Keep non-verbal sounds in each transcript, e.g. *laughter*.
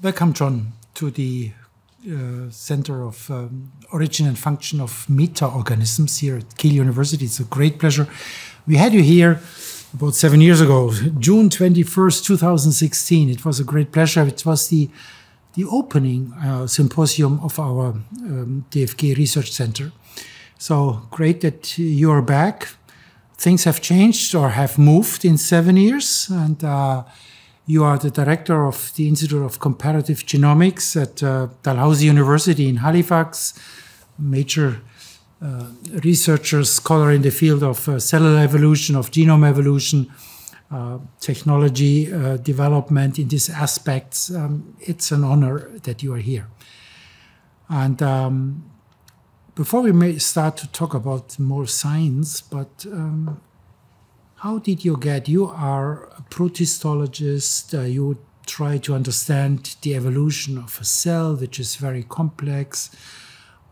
Welcome, John, to the uh, Center of um, Origin and Function of Meta-Organisms here at Kiel University. It's a great pleasure. We had you here about seven years ago, June 21st, 2016. It was a great pleasure. It was the, the opening uh, symposium of our um, DFG Research Center. So great that you are back. Things have changed or have moved in seven years. And uh, you are the director of the Institute of Comparative Genomics at uh, Dalhousie University in Halifax, major uh, researcher, scholar in the field of uh, cellular evolution, of genome evolution, uh, technology uh, development in these aspects. Um, it's an honor that you are here. And um, before we may start to talk about more science, but um, how did you get? You are a protistologist. Uh, you try to understand the evolution of a cell, which is very complex.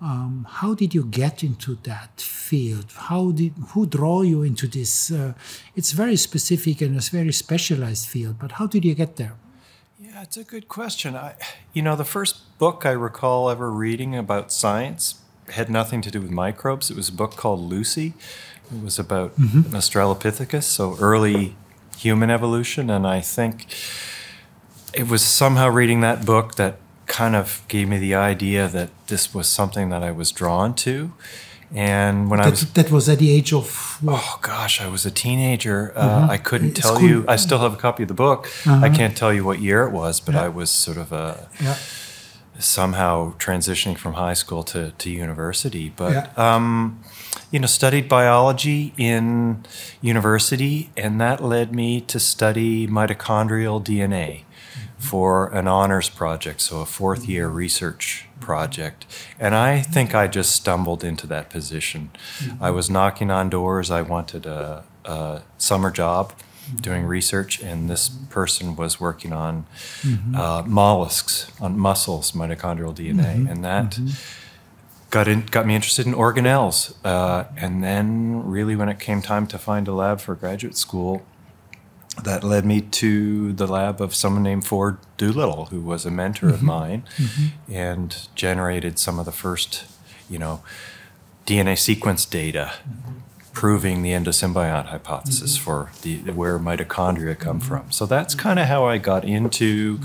Um, how did you get into that field? How did who draw you into this? Uh, it's very specific and it's very specialized field. But how did you get there? Yeah, it's a good question. I, you know, the first book I recall ever reading about science had nothing to do with microbes. It was a book called Lucy it was about mm-hmm. Australopithecus, so early human evolution. And I think it was somehow reading that book that kind of gave me the idea that this was something that I was drawn to. And when that, I was that was at the age of what? oh gosh, I was a teenager. Uh, mm-hmm. I couldn't tell cool. you. I still have a copy of the book. Uh-huh. I can't tell you what year it was, but yeah. I was sort of a yeah. Somehow transitioning from high school to to university. But yeah. um, you know, studied biology in university, and that led me to study mitochondrial DNA mm-hmm. for an honors project, so a fourth year mm-hmm. research project. And I think I just stumbled into that position. I mm-hmm. was knocking on doors, I wanted a, a summer job doing research, and this person was working on mm-hmm. uh, mollusks, on mussels, mitochondrial DNA, mm-hmm. and that. Mm-hmm got in, got me interested in organelles, uh, and then really when it came time to find a lab for graduate school, that led me to the lab of someone named Ford Doolittle, who was a mentor mm-hmm. of mine, mm-hmm. and generated some of the first, you know, DNA sequence data. Proving the endosymbiont hypothesis mm-hmm. for the where mitochondria come mm-hmm. from. So that's kind of how I got into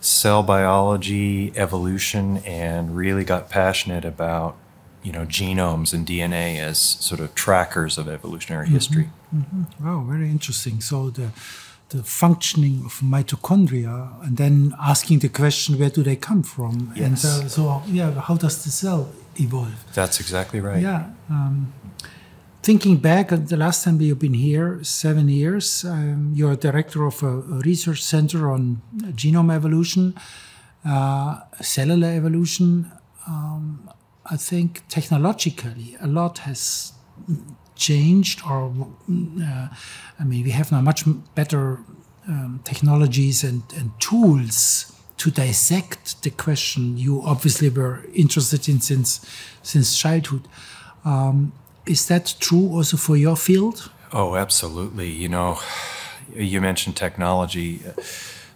cell biology, evolution, and really got passionate about you know genomes and DNA as sort of trackers of evolutionary mm-hmm. history. Mm-hmm. Wow, very interesting. So the the functioning of mitochondria, and then asking the question, where do they come from? Yes. And uh, so, yeah, how does the cell evolve? That's exactly right. Yeah. Um, thinking back at the last time you've been here, seven years, um, you're director of a, a, research center on genome evolution, uh, cellular evolution. Um, I think technologically a lot has changed, or uh, I mean, we have now much better um, technologies and, and tools to dissect the question you obviously were interested in since since childhood. Um, is that true also for your field? Oh, absolutely. You know, you mentioned technology.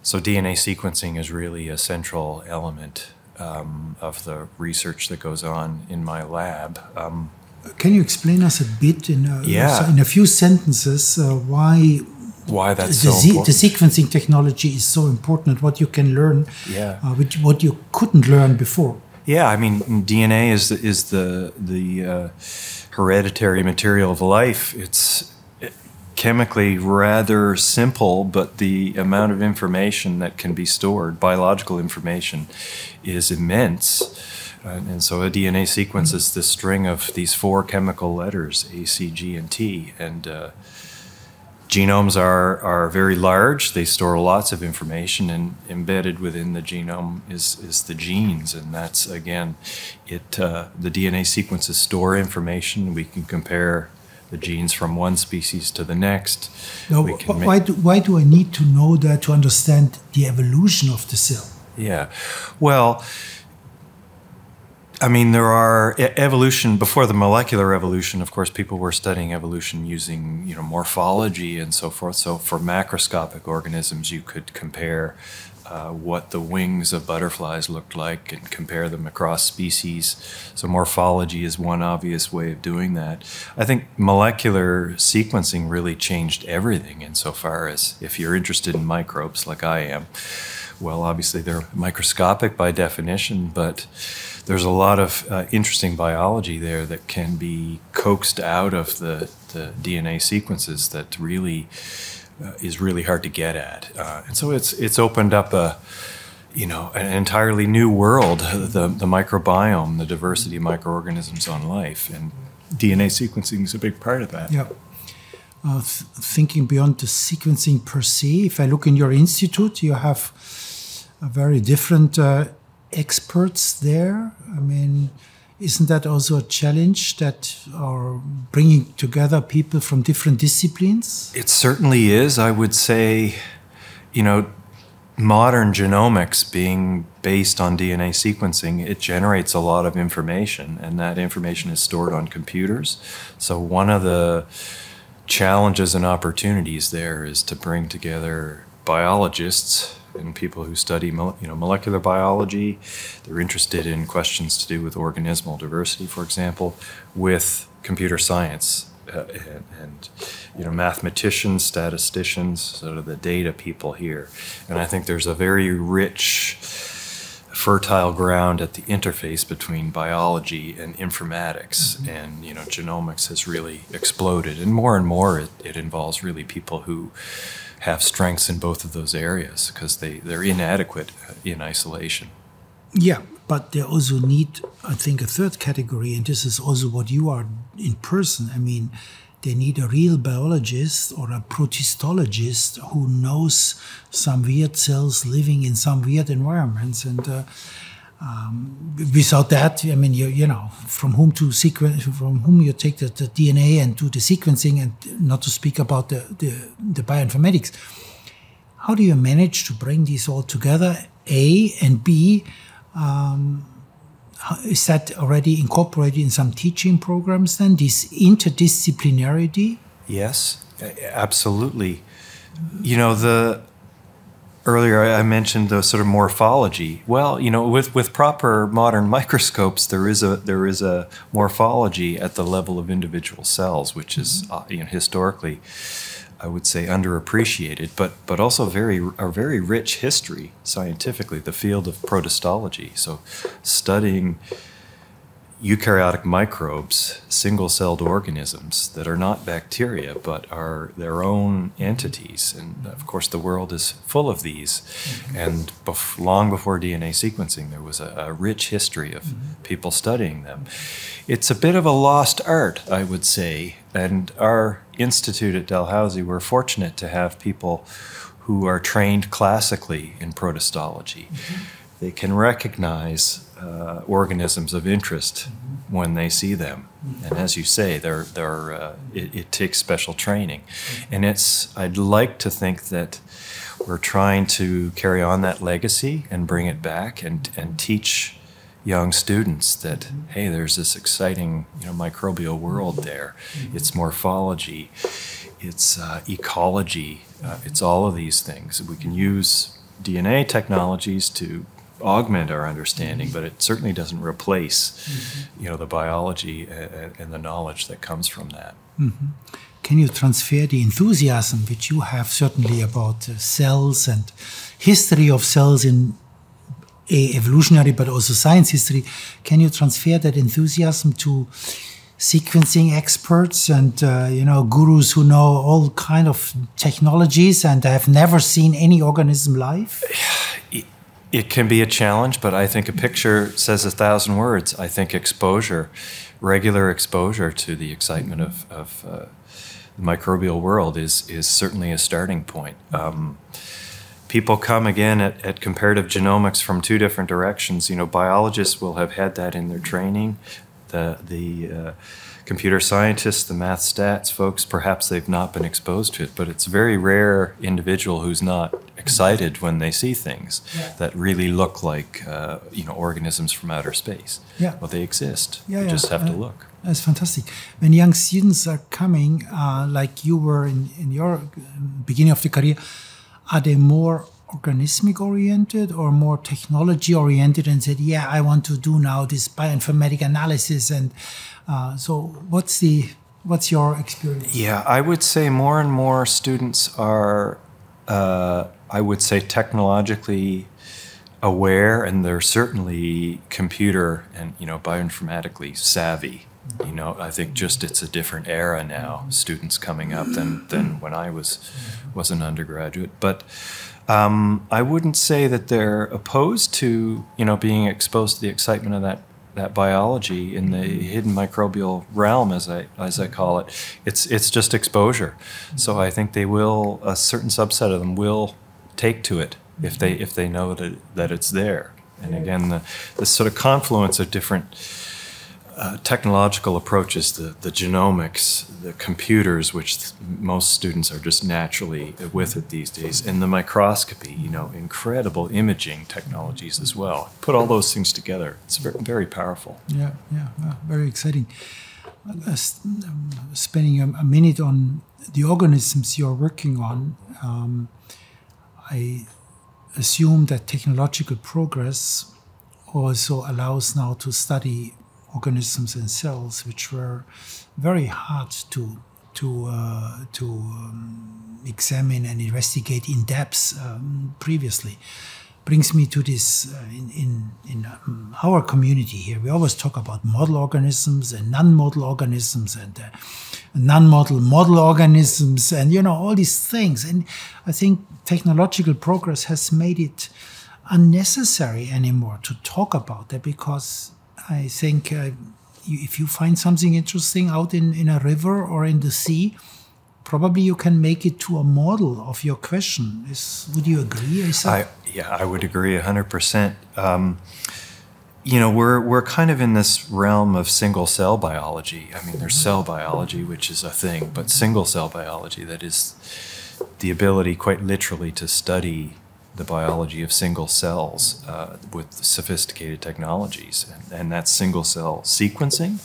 So, DNA sequencing is really a central element um, of the research that goes on in my lab. Um, Can you explain us a bit in a, yeah. in a few sentences uh, why why that's the, so important. the sequencing technology is so important, what you can learn, yeah. Uh, which, what you couldn't learn before. Yeah, I mean, DNA is the, is the the uh, hereditary material of life. It's chemically rather simple, but the amount of information that can be stored, biological information, is immense. And so a DNA sequence is the string of these four chemical letters, A, C, G, and T. And uh, genomes are, are very large. They store lots of information, and embedded within the genome is, is the genes. And that's, again, it uh, the DNA sequences store information. We can compare the genes from one species to the next. Now, why, do, why do I need to know that to understand the evolution of the cell? Yeah. Well, I mean, there are evolution before the molecular evolution. Of course, people were studying evolution using you know morphology and so forth. So for macroscopic organisms, you could compare uh, what the wings of butterflies looked like and compare them across species. So, morphology is one obvious way of doing that. I think molecular sequencing really changed everything insofar as if you're interested in microbes like I am, well, obviously they're microscopic by definition, but there's a lot of uh, interesting biology there that can be coaxed out of the, the DNA sequences that really uh, is really hard to get at. Uh, and so it's it's opened up a you know an entirely new world, the the microbiome, the diversity of microorganisms on life, and DNA sequencing is a big part of that. Yeah. Uh, th thinking beyond the sequencing per se, if I look in your institute, you have a very different uh, experts there. I mean, isn't that also a challenge that are bringing together people from different disciplines? It certainly is. I would say, you know, modern genomics being based on DNA sequencing, it generates a lot of information, and that information is stored on computers. So, one of the challenges and opportunities there is to bring together biologists and people who study you know, molecular biology. They're interested in questions to do with organismal diversity, for example, with computer science. Uh, and, and, you know mathematicians, statisticians, sort of the data people here, and I think there's a very rich, fertile ground at the interface between biology and informatics, mm-hmm. and you know genomics has really exploded, and more and more it, it involves really people who have strengths in both of those areas because they, they're inadequate in isolation. Yeah, but they also need, I think, a third category, and this is also what you are in person. I mean, they need a real biologist or a protistologist who knows some weird cells living in some weird environments. And uh, um, without that, I mean, you, you know, from whom to sequence, from whom you take the, the, DNA and do the sequencing, and not to speak about the, the, the bioinformatics. How do you manage to bring these all together? A and B, um, is that already incorporated in some teaching programs? Then this interdisciplinarity. Yes, absolutely. You know the earlier I mentioned the sort of morphology. Well, you know, with, with proper modern microscopes, there is a there is a morphology at the level of individual cells, which is mm-hmm. uh, you know, historically, I would say, underappreciated, but but also very a very rich history scientifically. The field of protistology, so studying eukaryotic microbes, single celled organisms that are not bacteria but are their own entities. And of course, the world is full of these. And bef- long before DNA sequencing, there was a, a rich history of people studying them. It's a bit of a lost art, I would say. And our institute at Dalhousie, we're fortunate to have people who are trained classically in protistology. Mm-hmm. They can recognize uh, organisms of interest when they see them. And as you say, they're, they're, uh, it, it, takes special training. And it's, I'd like to think that we're trying to carry on that legacy and bring it back and, and teach young students that, hey, there's this exciting you know, microbial world there. It's morphology, it's uh, ecology, uh, it's all of these things. We can use DNA technologies to augment our understanding, but it certainly doesn't replace, mm-hmm. you know, the biology and, and, the knowledge that comes from that. Mm-hmm. Can you transfer the enthusiasm which you have certainly about uh, cells and history of cells in a evolutionary but also science history? Can you transfer that enthusiasm to sequencing experts and uh, you know gurus who know all kind of technologies and have never seen any organism live? *sighs* It can be a challenge, but I think a picture says a thousand words. I think exposure, regular exposure to the excitement of, of uh, the microbial world is, is certainly a starting point. Um, people come again at, at, comparative genomics from two different directions. You know, biologists will have had that in their training. The, the uh, computer scientists, the math stats folks, perhaps they've not been exposed to it, but it's a very rare individual who's not excited when they see things yeah. that really look like uh, you know organisms from outer space. Yeah. Well, they exist. Yeah, you yeah. just have uh, to look. That's fantastic. When young students are coming, uh, like you were in, in your beginning of the career, are they more organismic oriented or more technology oriented and said, yeah, I want to do now this bioinformatic analysis. And uh, so what's the, what's your experience? Yeah, I would say more and more students are, uh, I would say technologically aware and they're certainly computer and, you know, bioinformatically savvy. You know, I think just it's a different era now, students coming up than, than when I was was an undergraduate. But um, I wouldn't say that they're opposed to you know being exposed to the excitement of that that biology in the hidden microbial realm, as I as I call it. It's it's just exposure. So I think they will a certain subset of them will take to it if they if they know that that it's there. And again, the, the sort of confluence of different uh, technological approaches, the, the genomics, the computers, which most students are just naturally with it these days, and the microscopy, you know, incredible imaging technologies as well. Put all those things together, it's very, very powerful. Yeah, yeah, very exciting. Uh, spending a, a, minute on the organisms you're working on, um, I assume that technological progress also allows now to study organisms and cells, which were very hard to to uh, to um, examine and investigate in depth um, previously. Brings me to this uh, in in, in um, our community here. We always talk about model organisms and non-model organisms and uh, non-model model organisms and you know all these things. And I think technological progress has made it unnecessary anymore to talk about that because I think uh, you, if you find something interesting out in, in a river or in the sea, probably you can make it to a model of your question. Is, would you agree? I, yeah, I would agree 100%. Um, you know, we're, we're kind of in this realm of single cell biology. I mean, there's cell biology, which is a thing, but single cell biology, that is the ability quite literally to study the biology of single cells uh, with sophisticated technologies, and, and, that's single cell sequencing.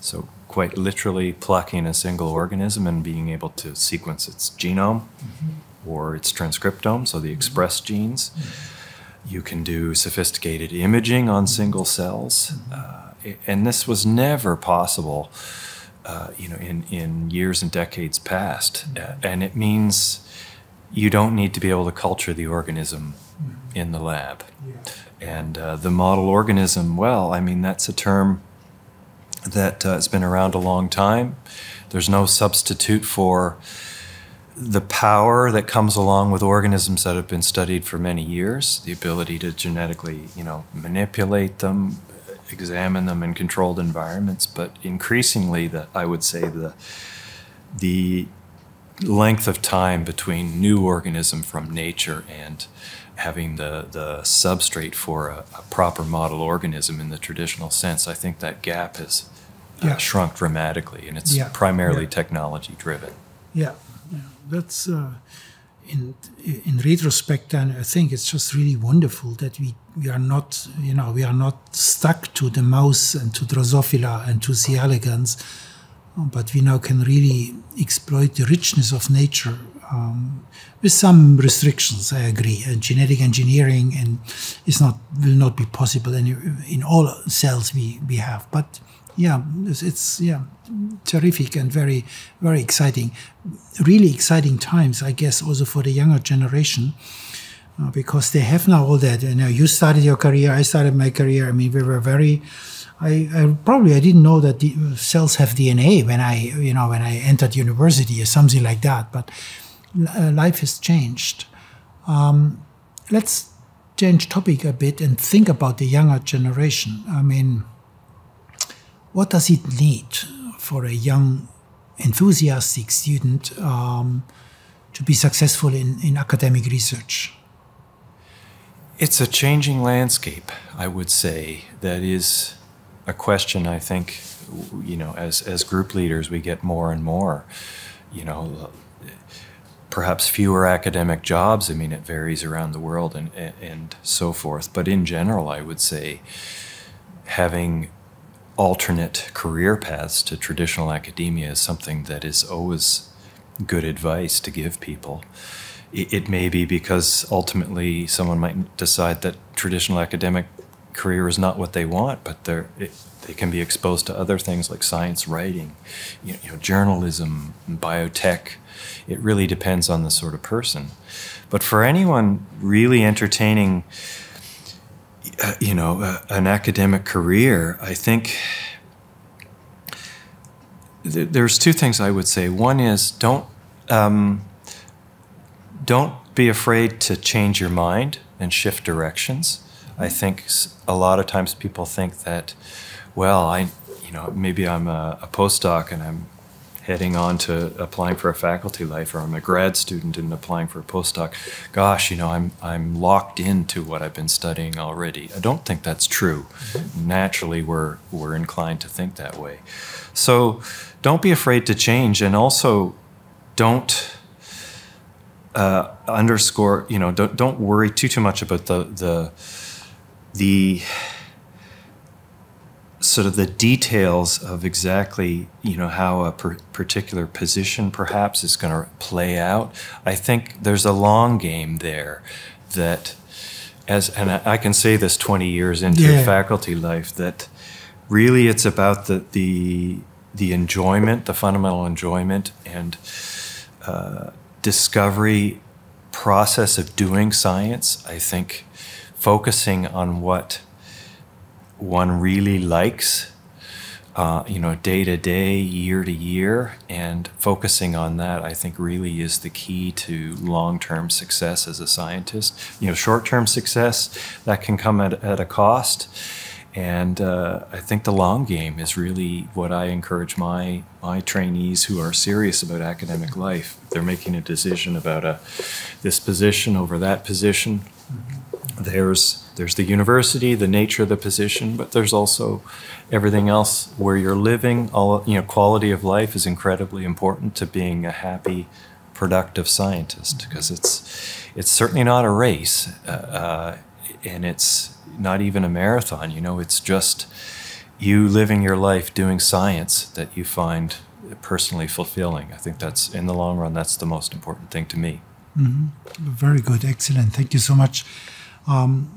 So, quite literally plucking a single organism and being able to sequence its genome mm-hmm. or its transcriptome, so the express genes. Mm-hmm. You can do sophisticated imaging on single cells, mm-hmm. uh, and this was never possible. Uh, you know, in, in years and decades past, mm-hmm. and it means you don't need to be able to culture the organism in the lab. And uh, the model organism, well, I mean, that's a term that uh, has been around a long time. There's no substitute for the power that comes along with organisms that have been studied for many years, the ability to genetically, you know, manipulate them, examine them in controlled environments, but increasingly that I would say the the length of time between new organism from nature and having the, the substrate for a, a proper model organism in the traditional sense, I think that gap has uh, yeah. shrunk dramatically, and it's yeah. primarily yeah. technology driven. Yeah, that's uh, in in retrospect, and I think it's just really wonderful that we we are not you know we are not stuck to the mouse and to Drosophila and to C. elegans but we now can really exploit the richness of nature um, with some restrictions. I agree. Uh, genetic engineering and is not will not be possible in, in all cells we, we have. But yeah, it's, it's, yeah terrific and very very exciting. Really exciting times, I guess, also for the younger generation. Uh, because they have now all that. You know, you started your career, I started my career. I mean, we were very I, I, probably I didn't know that the cells have DNA when I you know when I entered university or something like that. But life has changed. Um, let's change topic a bit and think about the younger generation. I mean, what does it need for a young, enthusiastic student um, to be successful in, in academic research? It's a changing landscape, I would say, that is a question I think, you know, as, as group leaders, we get more and more, you know, perhaps fewer academic jobs. I mean, it varies around the world and, and so forth. But in general, I would say having alternate career paths to traditional academia is something that is always good advice to give people. it, it may be because ultimately someone might decide that traditional academic career is not what they want, but they're, it, they can be exposed to other things like science writing, you know, journalism, biotech. It really depends on the sort of person. But for anyone really entertaining, uh, you know, uh, an academic career, I think th there's two things I would say. One is don't um, don't be afraid to change your mind and shift directions. I think a lot of times people think that, well, I, you know, maybe I'm a, a postdoc and I'm heading on to applying for a faculty life, or I'm a grad student and applying for a postdoc. Gosh, you know, I'm I'm locked into what I've been studying already. I don't think that's true. Naturally, we're we're inclined to think that way. So, don't be afraid to change, and also don't uh, underscore. You know, don't don't worry too too much about the the the sort of the details of exactly you know how a per particular position perhaps is going to play out i think there's a long game there that as and i can say this 20 years into yeah. faculty life that really it's about the the the enjoyment the fundamental enjoyment and uh, discovery process of doing science i think focusing on what one really likes, uh, you know, day to day, year to year, and focusing on that, I think, really is the key to long term success as a scientist. You know, short term success that can come at, at a cost. And uh, I think the long game is really what I encourage my my trainees who are serious about academic life. They're making a decision about a this position over that position. Mm-hmm. There's there's the university, the nature of the position, but there's also everything else where you're living. All you know, quality of life is incredibly important to being a happy, productive scientist because it's it's certainly not a race, uh, uh, and it's not even a marathon. You know, it's just you living your life doing science that you find personally fulfilling. I think that's in the long run that's the most important thing to me. Mm -hmm. Very good, excellent. Thank you so much. Um,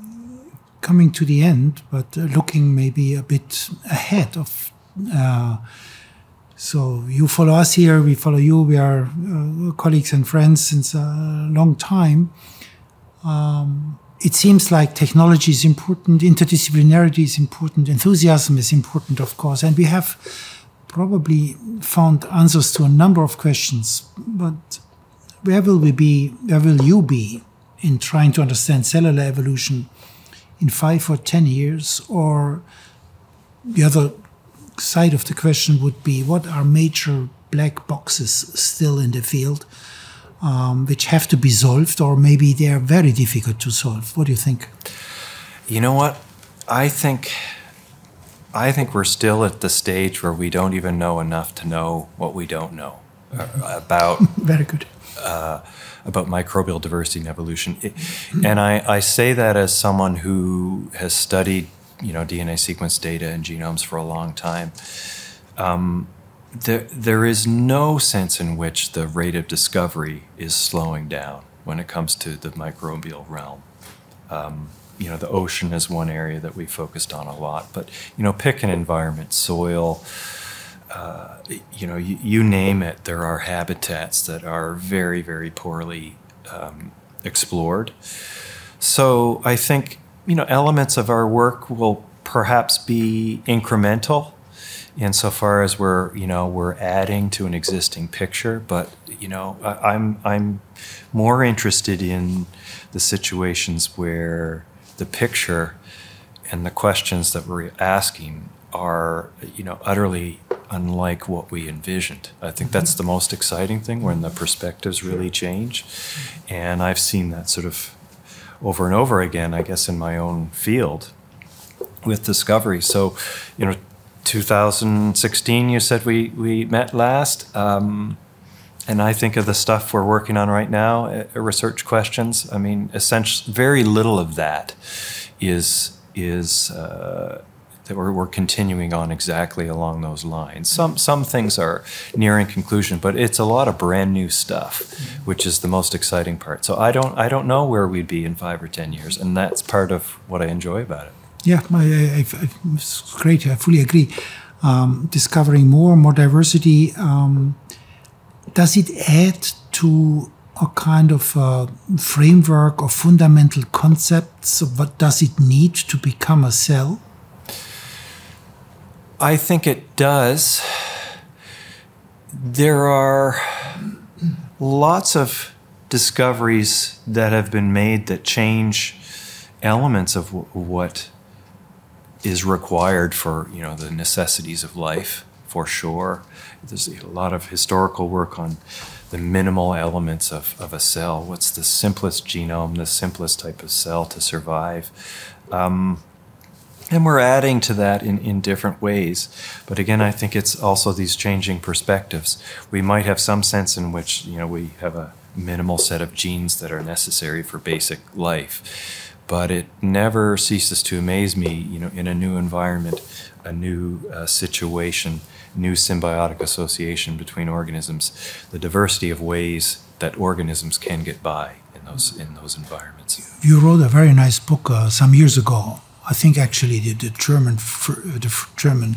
coming to the end, but uh, looking maybe a bit ahead of. Uh, so you follow us here, we follow you. We are uh, colleagues and friends since a long time. Um, it seems like technology is important, interdisciplinarity is important, enthusiasm is important, of course, and we have probably found answers to a number of questions. But where will we be? Where will you be in trying to understand cellular evolution? in five or ten years? Or the other side of the question would be what are major black boxes still in the field um, which have to be solved, or maybe they are very difficult to solve? What do you think? You know what? I think. I think we're still at the stage where we don't even know enough to know what we don't know uh, about. *laughs* Very good. Uh, about microbial diversity and evolution. It, and I, I say that as someone who has studied, you know, DNA sequence data and genomes for a long time. Um, there, there is no sense in which the rate of discovery is slowing down when it comes to the microbial realm. Um, you know, the ocean is one area that we focused on a lot, but you know, pick an environment, soil, uh, you know, you, you, name it, there are habitats that are very, very poorly um, explored. So I think, you know, elements of our work will perhaps be incremental insofar as we're, you know, we're adding to an existing picture. But, you know, I, I'm, I'm more interested in the situations where the picture and the questions that we're asking are, you know, utterly unlike what we envisioned. I think mm-hmm. that's the most exciting thing when the perspectives really change. And I've seen that sort of over and over again, I guess, in my own field with discovery. So, you know, 2016, you said we, we met last. Um, and I think of the stuff we're working on right now, uh, research questions. I mean, essentially, very little of that is is uh, that we're, we're continuing on exactly along those lines. Some some things are nearing conclusion, but it's a lot of brand new stuff, which is the most exciting part. So I don't I don't know where we'd be in five or ten years, and that's part of what I enjoy about it. Yeah, I, I, I, it's great. I fully agree. Um, discovering more and more diversity. Um, does it add to a kind of a framework or fundamental concepts of what does it need to become a cell? I think it does. There are lots of discoveries that have been made that change elements of what is required for you know the necessities of life for sure. There's a lot of historical work on the minimal elements of, of a cell. What's the simplest genome, the simplest type of cell to survive? Um, and we're adding to that in, in different ways. But again, I think it's also these changing perspectives. We might have some sense in which, you know, we have a minimal set of genes that are necessary for basic life. But it never ceases to amaze me, you know, in a new environment, a new uh, situation, new symbiotic association between organisms, the diversity of ways that organisms can get by in those in those environments. You wrote a very nice book uh, some years ago. I think actually the, the German the German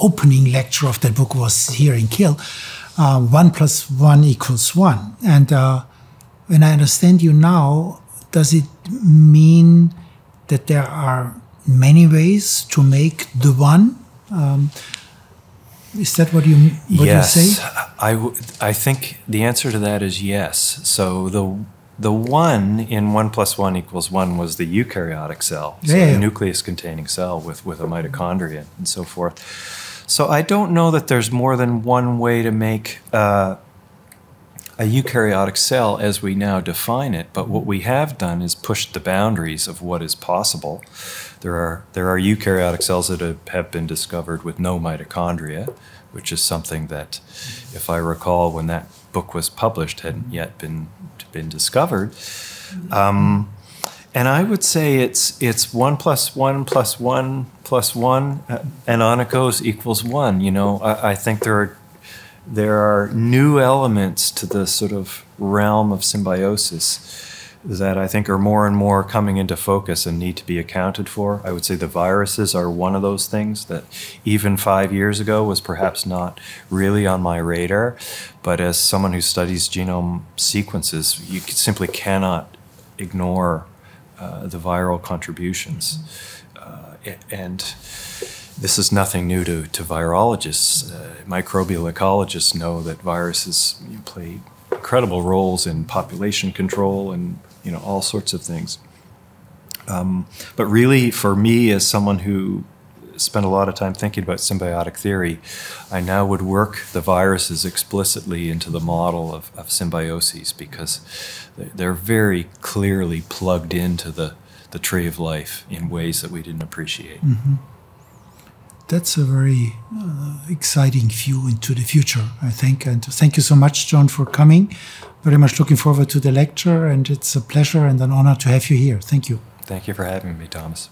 opening lecture of that book was here in Kiel. Uh, one plus one equals one, and uh, when I understand you now, does it mean that there are many ways to make the one? Um, is that what you what yes, you say? I, w- I think the answer to that is yes. So the the one in one plus one equals one was the eukaryotic cell, so yeah, yeah. nucleus containing cell with, with a mitochondria and so forth. So I don't know that there's more than one way to make uh, a eukaryotic cell as we now define it, but what we have done is pushed the boundaries of what is possible. There are, there are eukaryotic cells that have been discovered with no mitochondria, which is something that, if I recall, when that book was published, hadn't yet been, been discovered. Um, and I would say it's it's one plus one plus one plus one, uh, and on it goes equals one. You know, I, I think there are there are new elements to the sort of realm of symbiosis that I think are more and more coming into focus and need to be accounted for. I would say the viruses are one of those things that even five years ago was perhaps not really on my radar. But as someone who studies genome sequences, you simply cannot ignore uh, the viral contributions. Uh, and this is nothing new to, to virologists. Uh, microbial ecologists know that viruses play incredible roles in population control and you know all sorts of things. Um, but really, for me, as someone who spent a lot of time thinking about symbiotic theory, I now would work the viruses explicitly into the model of, of symbioses because they're very clearly plugged into the, the tree of life in ways that we didn't appreciate. Mm-hmm that's a very uh, exciting view into the future, I think. And thank you so much, John, for coming. Very much looking forward to the lecture, and it's a pleasure and an honor to have you here. Thank you. Thank you for having me, Thomas.